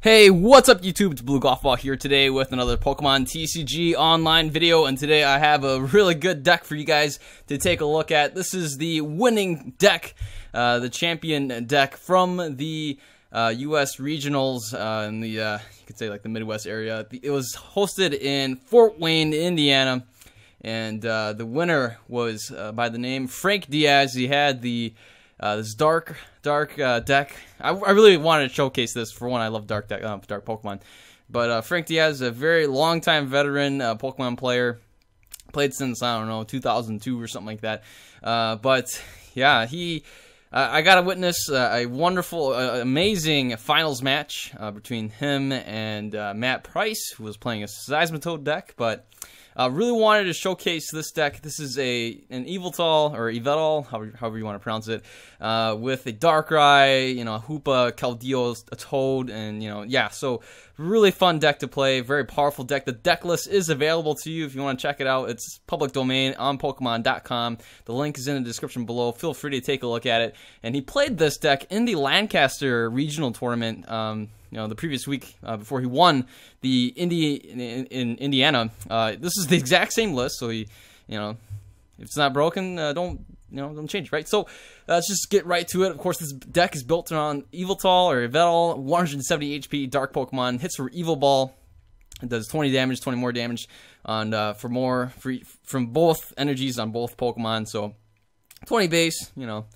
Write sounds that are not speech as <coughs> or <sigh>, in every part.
Hey, what's up YouTube? It's Blue Golf Ball here today with another Pokemon TCG online video and today I have a really good deck for you guys to take a look at. This is the winning deck, uh, the champion deck from the uh, U.S. regionals uh, in the, uh, you could say like the Midwest area. It was hosted in Fort Wayne, Indiana and uh, the winner was uh, by the name Frank Diaz. He had the this dark, dark uh, deck. I, I, really wanted to showcase this. For one, I love dark deck, uh, dark Pokemon. But uh, Frank Diaz, a very long time veteran uh, Pokemon player, played since I don't know 2002 or something like that. Uh, but yeah, he. I got to witness a wonderful, amazing finals match between him and Matt Price, who was playing a Seismitoad deck. But uh, really wanted to showcase this deck. This is a an Yveltal or Yveltal, however, however you want to pronounce it, uh, with a Darkrai, you know, a Hoopa, Keldeo, a Toad, and you know, yeah. So really fun deck to play. Very powerful deck. The deck list is available to you if you want to check it out. It's public domain on Pokemon.com. The link is in the description below. Feel free to take a look at it. And he played this deck in the Lancaster Regional Tournament. Um, you know, the previous week uh, before he won the Indy in, in Indiana. Uh, this is the <laughs> exact same list, so he, you know, if it's not broken, uh, don't you know, don't change, right? So uh, let's just get right to it. Of course, this deck is built around Yveltal or Yveltal, 170 HP, Dark Pokemon, hits for Evil Ball. It does 20 damage, 20 more damage on uh, for more from both energies on both Pokemon. So 20 base, you know,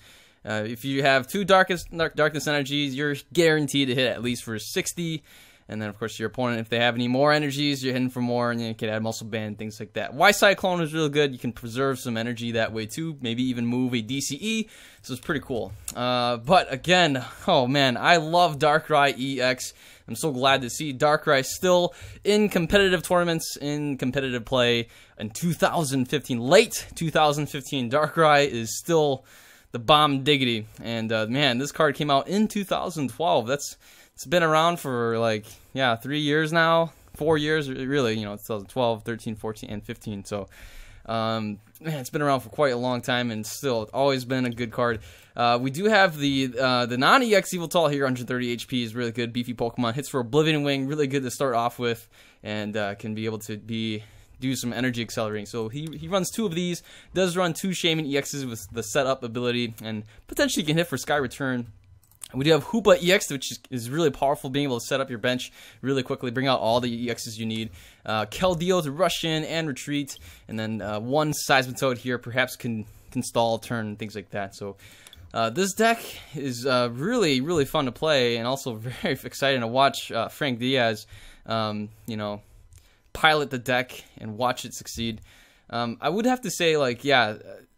uh, if you have two darkest dark, darkness energies, you're guaranteed to hit at least for 60. And then, of course, your opponent, if they have any more energies, you're hitting for more, and you can add Muscle Band, things like that. Y Cyclone is really good. You can preserve some energy that way, too. Maybe even move a DCE. So it's pretty cool. Uh, but again, oh man, I love Darkrai EX. I'm so glad to see Darkrai still in competitive tournaments, in competitive play. In 2015, late 2015, Darkrai is still the bomb diggity. And uh, man, this card came out in 2012. That's it's been around for like yeah three years now, four years really. You know, 2012, 13, 14, and 15. So. Um, man, it's been around for quite a long time, and still, it's always been a good card. Uh, we do have the uh, the non-EX Yveltal here, 130 HP is really good. Beefy Pokemon hits for Oblivion Wing, really good to start off with, and uh, can be able to be do some energy accelerating. So he, he runs two of these, does run two Shaymin EXs with the setup ability, and potentially can hit for Sky Return. We do have Hoopa EX, which is, really powerful, being able to set up your bench really quickly, bring out all the EXs you need. Uh, Keldeo to rush in and retreat, and then uh, one Seismitoad here, perhaps can, can stall, turn, things like that. So uh, this deck is uh, really, really fun to play, and also <laughs> very exciting to watch uh, Frank Diaz, um, you know, pilot the deck and watch it succeed. Um, I would have to say, like, yeah,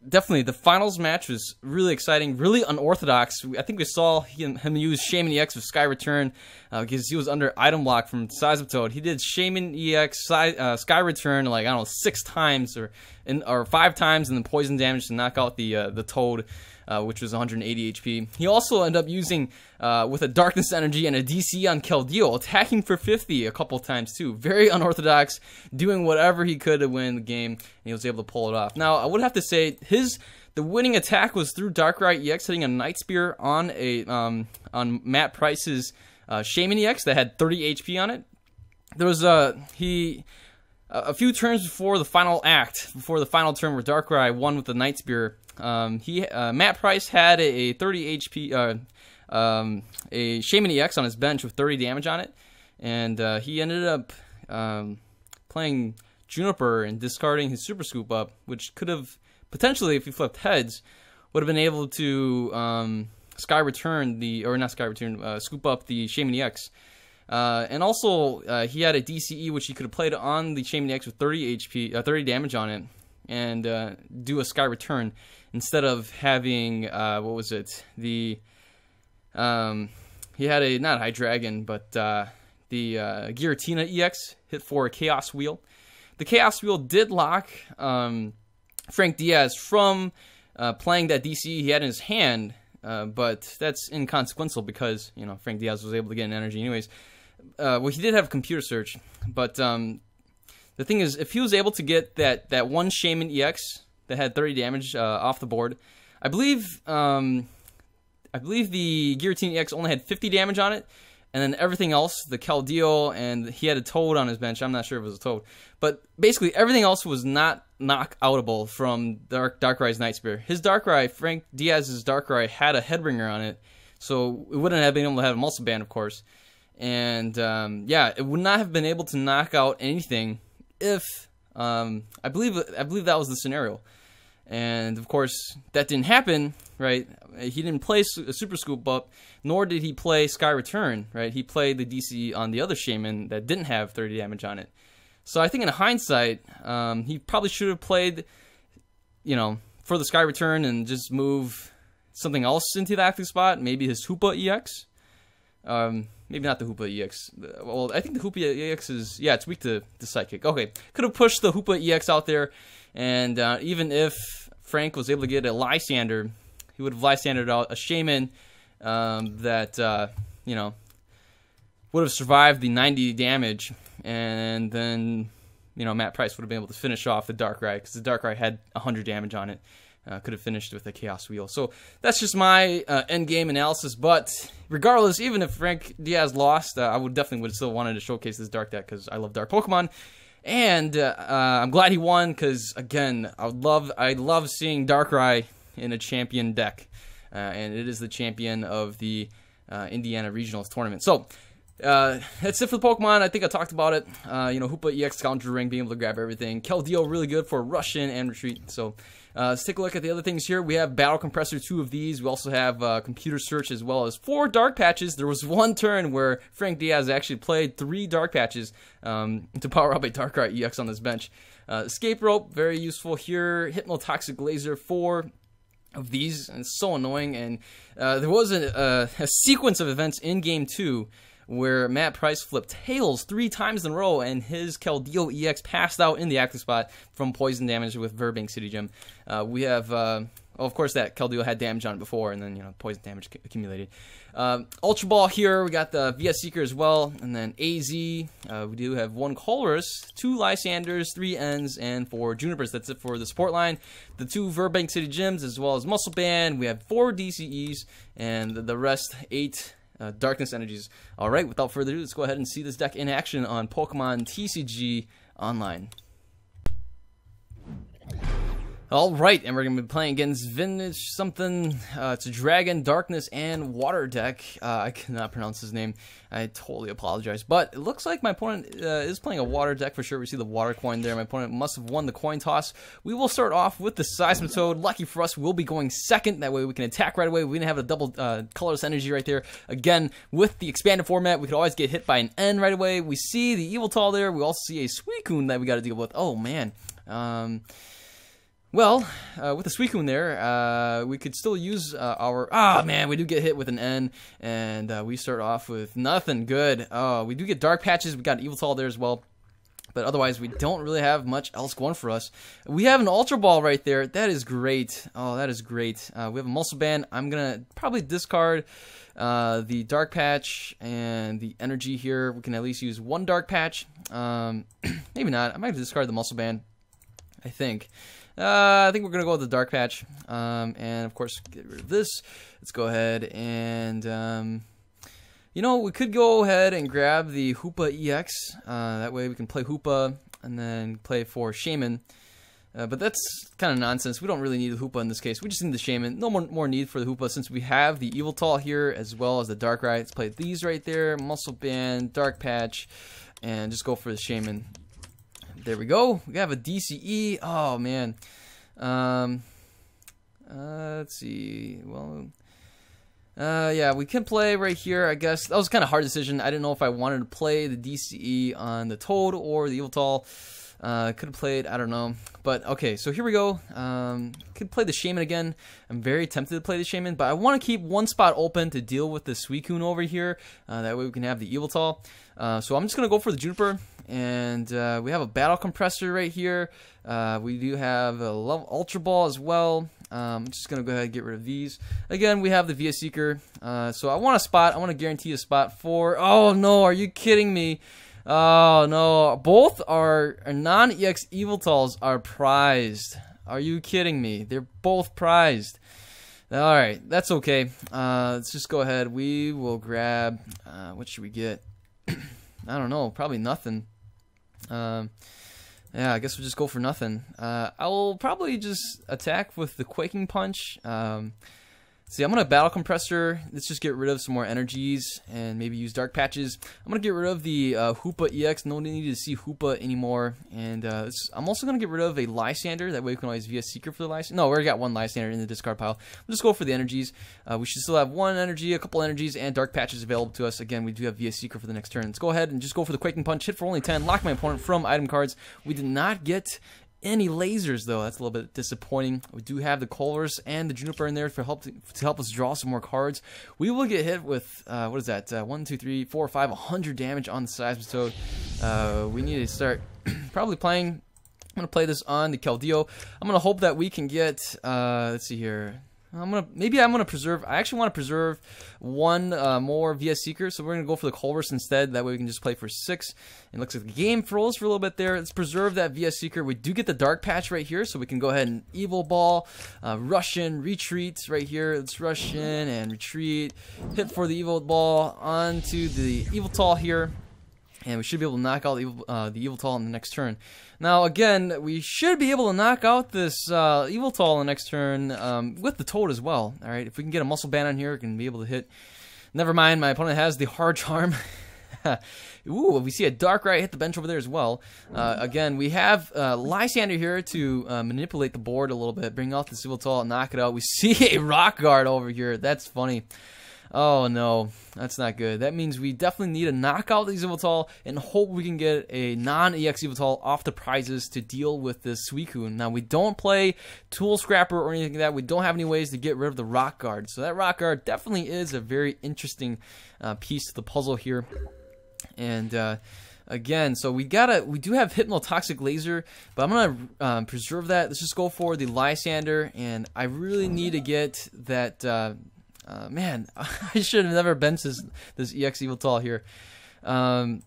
definitely the finals match was really exciting, really unorthodox. I think we saw him, use Shaymin EX with Sky Return uh, because he was under item block from Seismitoad. He did Shaymin EX Sky, uh, Sky Return like I don't know six times or in, or five times, and then poison damage to knock out the uh, the Toad uh, which was 180 HP. He also ended up using uh, with a Darkness Energy and a DC on Keldeo, attacking for 50 a couple times too. Very unorthodox, doing whatever he could to win the game, and he was able to pull it off. Now, I would have to say his the winning attack was through Darkrai EX hitting a Night Spear on a um, on Matt Price's uh, Shaymin EX that had 30 HP on it. There was a uh, he a few turns before the final act, before the final turn where Darkrai won with the Night Spear, um, he uh, Matt Price had a, 30 HP, uh, um, a Shaymin EX on his bench with 30 damage on it, and uh, he ended up um, playing Juniper and discarding his Super Scoop up, which could have potentially, if he flipped heads, would have been able to um, Sky Return the or not Sky Return, uh, scoop up the Shaymin EX. Uh, and also, uh, he had a DCE which he could have played on the Shaymin EX with 30 HP, uh, 30 damage on it, and uh, do a Sky Return instead of having uh, what was it the um, he had a not Hydreigon but uh, the uh, Giratina EX hit for a Chaos Wheel. The Chaos Wheel did lock um, Frank Diaz from uh, playing that DC he had in his hand, uh, but that's inconsequential because you know Frank Diaz was able to get an energy anyways. Well, he did have computer search, but um, the thing is, if he was able to get that that one Shaymin EX that had 30 damage uh, off the board. I believe um, I believe the Giratina EX only had 50 damage on it, and then everything else, the Keldeo, and he had a Toad on his bench. I'm not sure if it was a Toad, but basically everything else was not knockoutable from Dark Darkrai's Night Spear. His Darkrai, Frank Diaz's Darkrai, had a Headringer on it, so it wouldn't have been able to have a Muscle Band, of course. And um, yeah, it would not have been able to knock out anything if um, I believe I believe that was the scenario. And of course, that didn't happen, right? He didn't play Super Scoop Up, nor did he play Sky Return, right? He played the DC on the other Shaymin that didn't have 30 damage on it. So I think in hindsight, um, he probably should have played, you know, for the Sky Return and just move something else into the active spot. Maybe his Hoopa EX. Um, maybe not the Hoopa EX. Well, I think the Hoopa EX is yeah, it's weak to the Psychic. Okay, could have pushed the Hoopa EX out there, and uh, even if Frank was able to get a Lysander, he would have Lysandered out a Shaymin um, that uh, you know would have survived the 90 damage, and then you know Matt Price would have been able to finish off the Darkrai because the Darkrai had 100 damage on it. Uh, could have finished with a Chaos Wheel. So that's just my uh, end game analysis. But regardless, even if Frank Diaz lost, uh, I would definitely would still wanted to showcase this Dark deck because I love Dark Pokemon. And uh, uh, I'm glad he won because again, I love I love seeing Darkrai in a champion deck, uh, and it is the champion of the Indiana Regionals tournament. So uh, that's it for the Pokemon. I think I talked about it. Uh, you know, Hoopa EX Scoundrel Ring, being able to grab everything. Keldeo, really good for rush in and retreat. So uh, let's take a look at the other things here. We have Battle Compressor, two of these. We also have uh, Computer Search as well as four Dark Patches. There was <laughs> one turn where Frank Diaz actually played three Dark Patches um, to power up a Darkrai EX on this bench. Uh, Escape Rope, very useful here. Hypnotoxic Laser, four of these. And it's so annoying. And uh, there was a, a sequence of events in Game 2 where Matt Price flipped tails three times in a row, and his Keldeo EX passed out in the active spot from poison damage with Virbank City Gym. Uh, we have, uh, of course, that Keldeo had damage on it before, and then you know poison damage accumulated. Um, Ultra Ball here, we got the VS Seeker as well, and then AZ. Uh, we do have one Colress, two Lysanders, three Ns, and four Junipers. That's it for the support line. The two Virbank City Gyms, as well as Muscle Band. We have four DCEs, and the rest eight uh, Darkness Energies. All right, without further ado, let's go ahead and see this deck in action on Pokemon TCG Online. All right, and we're going to be playing against Vintage something. Uh, it's a Dragon, Darkness, and Water deck. Uh, I cannot pronounce his name. I totally apologize. But it looks like my opponent uh, is playing a Water deck for sure. We see the Water coin there. My opponent must have won the coin toss. We will start off with the Seismitoad. Lucky for us, we'll be going second. That way we can attack right away. We didn't have a double uh, colorless energy right there. Again, with the expanded format, we could always get hit by an N right away. We see the Yveltal there. We also see a Suicune that we got to deal with. Oh, man. Um... Well, uh, with the Suicune there, uh, we could still use uh, our... Ah, oh, man, we do get hit with an N, and uh, we start off with nothing good. Oh, we do get Dark Patches. We got Yveltal there as well. But otherwise, we don't really have much else going for us. We have an Ultra Ball right there. That is great. Oh, that is great. Uh, we have a Muscle Band. I'm going to probably discard uh, the Dark Patch and the Energy here. We can at least use one Dark Patch. Um, <clears throat> maybe not. I might discard the Muscle Band, I think. Uh, I think we're going to go with the dark patch. Um, and of course, get rid of this. Let's go ahead and, um, you know, we could go ahead and grab the Hoopa EX. Uh, that way we can play Hoopa and then play for Shaymin. Uh, but that's kind of nonsense. We don't really need the Hoopa in this case. We just need the Shaymin. No more, more need for the Hoopa since we have the Yveltal here as well as the Darkrai. Let's play these right there. Muscle Band, Dark Patch, and just go for the Shaymin. There we go. We have a DCE. Oh, man. Um, uh, let's see. Well, uh, yeah, we can play right here, I guess. That was kind of a hard decision. I didn't know if I wanted to play the DCE on the Toad or the Yveltal. Uh, could have played, I don't know. But okay, so here we go. Um, could play the Shaymin again. I'm very tempted to play the Shaymin, but I want to keep one spot open to deal with the Suicune over here. Uh, that way we can have the Yveltal. Uh, so I'm just going to go for the Juniper. And uh, we have a Battle Compressor right here. Uh, we do have a Ultra Ball as well. Um, I'm just to go ahead and get rid of these. Again, we have the VS Seeker. Uh, so I want a spot. I want to guarantee a spot for... Oh, no. Are you kidding me? Oh no, both are, non-EX Yveltals are prized. Are you kidding me? They're both prized. All right, that's okay. Uh, let's just go ahead. We will grab. Uh, what should we get? <coughs> I don't know. Probably nothing. Um, yeah, I guess we'll just go for nothing. Uh, I will probably just attack with the Quaking Punch. Um, See, I'm going to Battle Compressor. Let's just get rid of some more energies and maybe use Dark Patches. I'm going to get rid of the uh, Hoopa EX. No need to see Hoopa anymore. And uh, I'm also going to get rid of a Lysander. That way we can always VS Seeker for the Lysander. No, we already got one Lysander in the discard pile. We'll just go for the energies. Uh, we should still have one energy, a couple energies, and Dark Patches available to us. Again, we do have VS Seeker for the next turn. Let's go ahead and just go for the Quaking Punch. Hit for only 10. Lock my opponent from item cards. We did not get any lasers though. That's a little bit disappointing. We do have the Colress and the Juniper in there for help to, to help us draw some more cards. We will get hit with uh, what is that? Uh, hundred damage on the Seismitoad. Uh, we need to start <clears throat> probably playing. I'm gonna play this on the Keldeo. I'm gonna hope that we can get. Uh, let's see here. I'm gonna maybe I'm gonna preserve. I actually want to preserve one uh, more VS Seeker, so we're gonna go for the Colress instead. That way we can just play for six. It looks like the game froze for a little bit there. Let's preserve that VS Seeker. We do get the Dark Patch right here, so we can go ahead and Evil Ball, uh, rush in, retreat right here. Let's rush in and retreat. Hit for the Evil Ball onto the Yveltal here and we should be able to knock out the evil, uh, the Yveltal in the next turn. Now, again, we should be able to knock out this uh, tall in the next turn um, with the Toad as well. All right, if we can get a Muscle Band on here, we can be able to hit. Never mind, my opponent has the Hard Charm. <laughs> Ooh, we see a Darkrai hit the bench over there as well. Uh, again, we have uh, Lysander here to uh, manipulate the board a little bit, bring out the Yveltal, knock it out. We <laughs> see a Rock Guard over here. That's funny. Oh no, that's not good. That means we definitely need to knock out these Yveltal and hope we can get a non-EX Yveltal off the prizes to deal with this Suicune. Now we don't play Tool Scrapper or anything like that. We don't have any ways to get rid of the Rock Guard. So that Rock Guard definitely is a very interesting uh, piece to the puzzle here. And uh, again, so we gotta, we do have Hypnotoxic Laser, but I'm gonna um, preserve that. Let's just go for the Lysander, and I really need to get that uh, uh, man, <laughs> I should have never benched this, this EX Yveltal here. Um,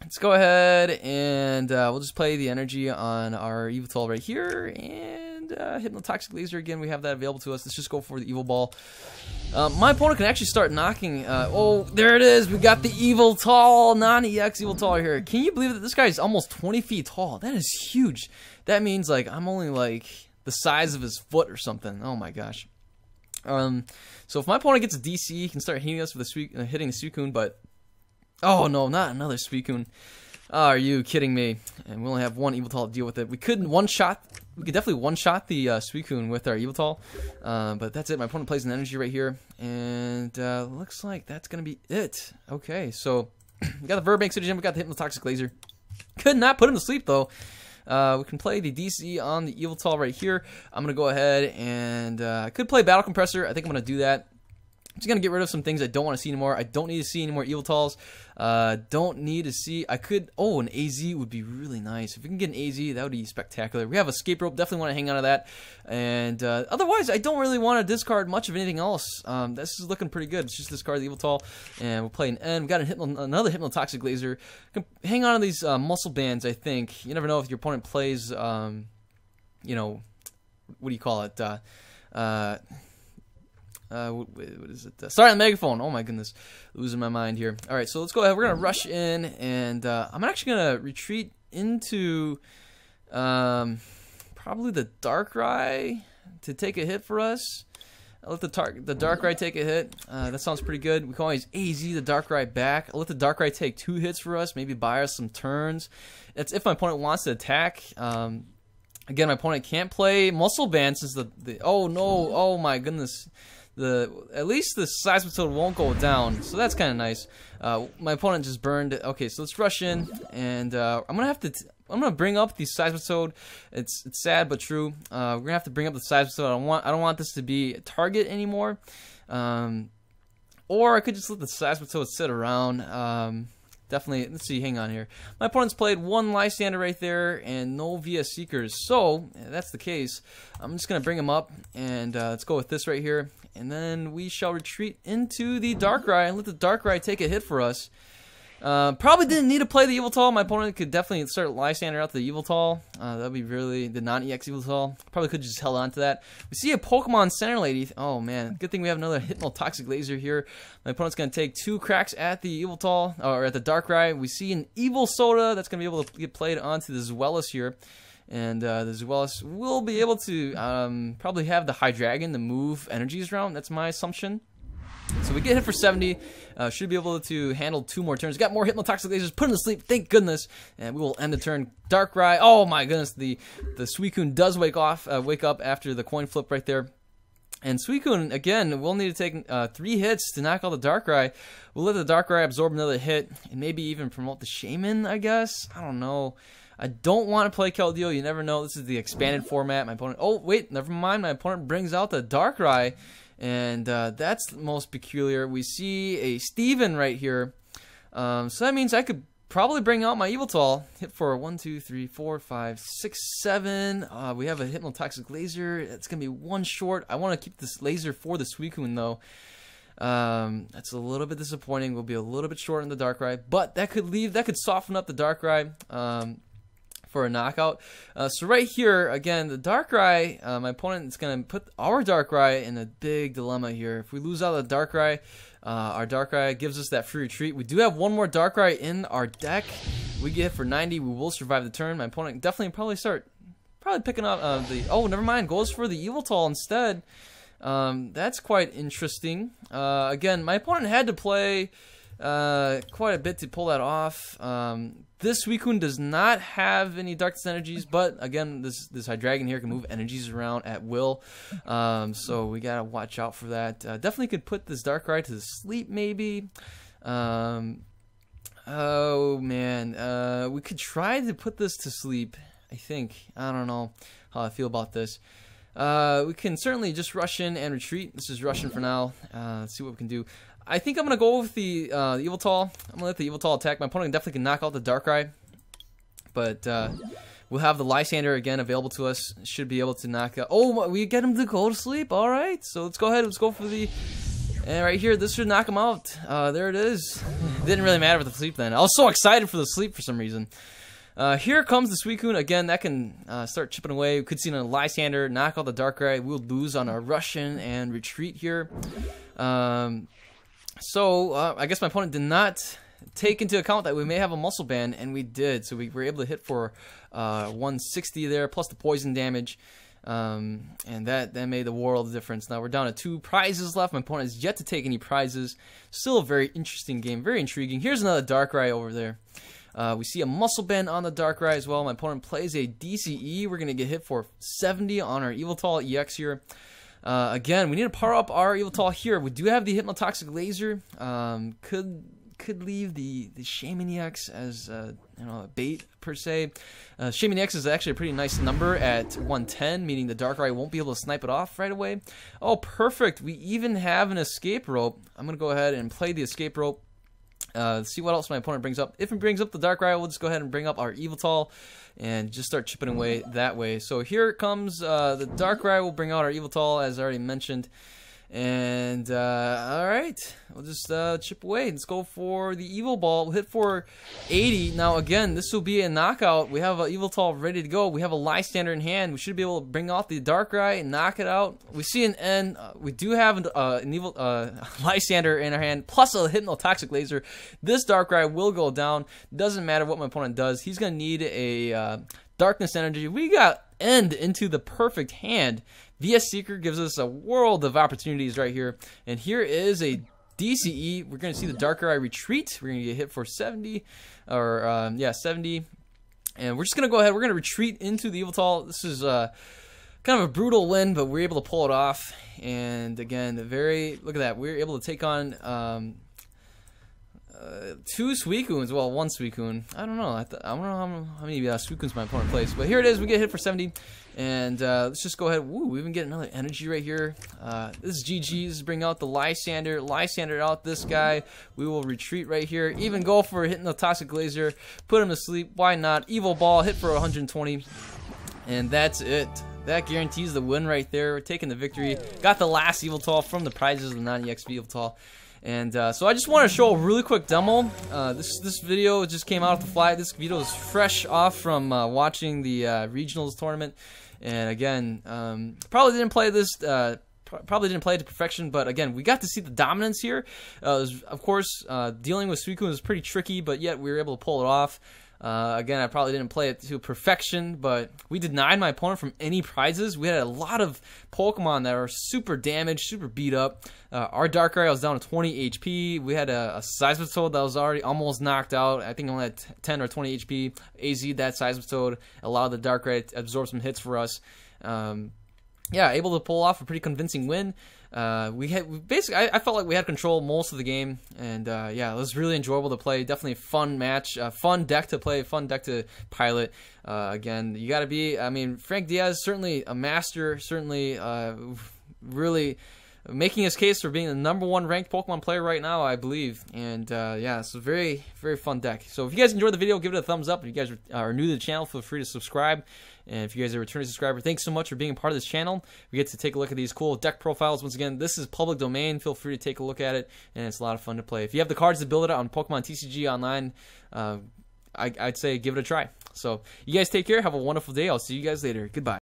let's go ahead and uh, we'll just play the energy on our Yveltal right here. And uh, Hypnotoxic Laser again, we have that available to us. Let's just go for the Evil Ball. Um, my opponent can actually start knocking. Uh, oh, there it is. We got the Yveltal, non-EX Yveltal here. Can you believe that this guy is almost 20 feet tall? That is huge. That means like I'm only like the size of his foot or something. Oh my gosh. Um, so if my opponent gets a DC, he can start hitting us with a sweet, uh, hitting a Suicune, but oh no, not another Suicune. Oh, are you kidding me? And we only have one Yveltal to deal with it. We could one shot. We could definitely one shot the uh, Suicune with our Yveltal, uh, but that's it. My opponent plays an energy right here, and uh, looks like that's gonna be it. Okay, so <clears throat> we got the Virbank City Gym. We got the Hypnotoxic Laser. Could not put him to sleep though. Uh, we can play the DC on the Yveltal right here. I'm going to go ahead and uh, I could play Battle Compressor. I think I'm going to do that. I'm just to get rid of some things I don't want to see anymore. I don't need to see any more Yveltals. Uh, don't need to see. I could. Oh, an AZ would be really nice. If we can get an AZ, that would be spectacular. We have a escape rope. Definitely want to hang on to that. And uh, otherwise, I don't really want to discard much of anything else. Um, this is looking pretty good. It's just discard the Yveltal, and we'll play an N. We got hypno another Hypnotoxic Laser. Hang on to these uh, muscle bands. I think you never know if your opponent plays. Um, you know, what do you call it? Uh, uh what, is it? Uh, sorry, the megaphone. Oh my goodness, losing my mind here. All right, so let's go ahead. We're gonna rush in, and uh, I'm actually gonna retreat into um, probably the Darkrai to take a hit for us. I'll let the tar- the Darkrai take a hit. Uh, that sounds pretty good. We can always AZ the Darkrai back. I'll let the Darkrai take two hits for us, maybe buy us some turns. That's if my opponent wants to attack. Um, again, my opponent can't play Muscle Band since the, the oh no, oh my goodness the at least the Seismitoad won't go down, so that's kind of nice. Uh, my opponent just burned. Okay, so let's rush in, and uh, I'm gonna have to. T I'm gonna bring up the Seismitoad. It's it's sad but true. Uh, we're gonna have to bring up the Seismitoad. I don't want I don't want this to be a target anymore. Um, or I could just let the Seismitoad sit around. Um, definitely, let's see, hang on here. My opponent's played one Lysander right there and no VS Seekers. So, that's the case. I'm just going to bring him up and uh, let's go with this right here. And then we shall retreat into the Darkrai and let the Darkrai take a hit for us. Uh, probably didn't need to play the Yveltal. My opponent could definitely start Lysander out the Yveltal. Uh, that'd be really the non-EX Yveltal. Probably could just held on to that. We see a Pokemon Center Lady. Oh man, good thing we have another Hypnotoxic Laser here. My opponent's gonna take two cracks at the Yveltal or at the Darkrai. We see an Evil Soda that's gonna be able to get played onto the Zweilous here. And uh, the Zweilous will be able to um, probably have the Hydreigon to move energies around. That's my assumption. So we get hit for 70. Uh, should be able to handle two more turns. Got more Hypnotoxic Lasers. Put him to sleep. Thank goodness. And we will end the turn. Darkrai. Oh my goodness. The the Suicune does wake off. Uh, wake up after the coin flip right there. And Suicune, again, we'll need to take uh, three hits to knock out the Darkrai. We'll let the Darkrai absorb another hit and maybe even promote the Shaymin, I guess. I don't know. I don't want to play Keldeo. You never know. This is the expanded format. My opponent. Oh, wait. Never mind. My opponent brings out the Darkrai. And uh, that's most peculiar. We see a Steven right here. Um, so that means I could probably bring out my Yveltal. Hit for one, two, three, four, five, six, seven. Uh, we have a Hypnotoxic Laser. It's going to be one short. I want to keep this laser for the Suicune, though. Um, that's a little bit disappointing. We'll be a little bit short on the Dark Darkrai, but that could leave, that could soften up the Darkrai. Um, for a knockout. Uh, so right here, again, the Darkrai, uh, my opponent is going to put our Darkrai in a big dilemma here. If we lose out the Darkrai, uh, our Darkrai gives us that free retreat. We do have one more Darkrai in our deck. We get for 90. We will survive the turn. My opponent definitely probably start probably picking up uh, the... Oh, never mind. Goes for the Yveltal instead. Um, that's quite interesting. Uh, again, my opponent had to play uh, quite a bit to pull that off. Um, this Suicune does not have any Darkness energies, but again, this this Hydreigon here can move energies around at will. Um, so we gotta watch out for that. Uh, definitely could put this Darkrai to sleep, maybe. Um, oh man, uh, we could try to put this to sleep. I think. I don't know how I feel about this. Uh, we can certainly just rush in and retreat. This is rush in for now. Uh, let's see what we can do. I think I'm to go with the, uh, the Yveltal. I'm to let the Yveltal attack. My opponent definitely can knock out the Darkrai. But uh, we'll have the Lysander again available to us. Should be able to knock out... Oh, we get him to go to sleep. All right. So let's go ahead. Let's go for the... And right here, this should knock him out. Uh, there it is. <laughs> Didn't really matter with the sleep then. I was so excited for the sleep for some reason. Uh, here comes the Suicune. Again, that can uh, start chipping away. We could see a Lysander, knock out the Darkrai. We'll lose on our rush in and retreat here. Um, so uh, I guess my opponent did not take into account that we may have a muscle band, and we did. So we were able to hit for uh, 160 there, plus the poison damage. Um, and that, that made the world difference. Now we're down to two prizes left. My opponent has yet to take any prizes. Still a very interesting game, very intriguing. Here's another Darkrai over there. Uh, we see a muscle band on the Darkrai as well. My opponent plays a DCE. We're going to get hit for 70 on our Yveltal EX here. Uh, again, we need to power up our Yveltal here. We do have the Hypnotoxic Laser. Um, could could leave the the EX as uh, you know a bait per se. Uh, EX is actually a pretty nice number at 110, meaning the Darkrai won't be able to snipe it off right away. Oh, perfect! We even have an escape rope. I'm gonna go ahead and play the escape rope. Uh, see what else my opponent brings up. If he brings up the Dark Darkrai, we'll just go ahead and bring up our Yveltal and just start chipping away that way. So here it comes uh, the Darkrai. We'll bring out our Yveltal, as I already mentioned. And, uh, alright, we'll just uh, chip away. Let's go for the Evil Ball. We'll hit for 80. Now, again, this will be a knockout. We have an Yveltal ready to go. We have a Lysander in hand. We should be able to bring off the Darkrai and knock it out. We see an N. Uh, we do have an, uh, an Evil uh, <laughs> Lysander in our hand, plus a Hypnotoxic Laser. This dark Darkrai will go down. Doesn't matter what my opponent does. He's going to need a uh, Darkness Energy. We got N into the perfect hand. VS Seeker gives us a world of opportunities right here. And here is a DCE. We're going to see the Darkrai retreat. We're going to get hit for 70, or um, yeah, 70. And we're just going to go ahead. We're going to retreat into the Yveltal. This is uh, kind of a brutal win, but we're able to pull it off. And again, the very, look at that. We are able to take on um, uh, two Suicunes. Well, one Suicune. I don't know. I, I don't know how, many uh, Suicunes my opponent plays. But here it is. We get hit for 70. And uh, let's just go ahead. Woo, we even get another energy right here. Uh, this is GG's. Bring out the Lysander. Lysander out this guy. We will retreat right here. Even go for hitting the Toxic Laser. Put him to sleep. Why not? Evil Ball. Hit for 120. And that's it. That guarantees the win right there. We're taking the victory. Got the last Yveltal from the prizes of the non-EX Yveltal. And uh, so I just want to show a really quick demo. Uh, this this video just came out of the fly. This video is fresh off from uh, watching the uh, regionals tournament. And again, um, probably didn't play this uh, probably didn't play it to perfection, but again, we got to see the dominance here. Uh, was, of course, uh, dealing with Suicune was pretty tricky, but yet we were able to pull it off. Uh, again, I probably didn't play it to perfection, but we denied my opponent from any prizes. We had a lot of Pokemon that were super damaged, super beat up. Uh, our Darkrai was down to 20 HP. We had a, a Seismitoad that was already almost knocked out. I think only had 10 or 20 HP. AZ that Seismitoad allowed the Darkrai to absorb some hits for us. Um, yeah, able to pull off a pretty convincing win. Uh, we had basically, I, I, felt like we had control most of the game, and uh, yeah, it was really enjoyable to play. Definitely a fun match, fun deck to play, fun deck to pilot. Uh, again, you got to be. I mean, Frank Diaz certainly a master, certainly uh, really making his case for being the number one ranked Pokemon player right now, I believe. And uh, yeah, it's a very, very fun deck. So if you guys enjoyed the video, give it a thumbs up. If you guys are new to the channel, feel free to subscribe. And if you guys are a returning subscriber, thanks so much for being a part of this channel. We get to take a look at these cool deck profiles. Once again, this is public domain. Feel free to take a look at it, and it's a lot of fun to play. If you have the cards to build it on Pokemon TCG Online, uh, I, I'd say give it a try. So you guys take care. Have a wonderful day. I'll see you guys later. Goodbye.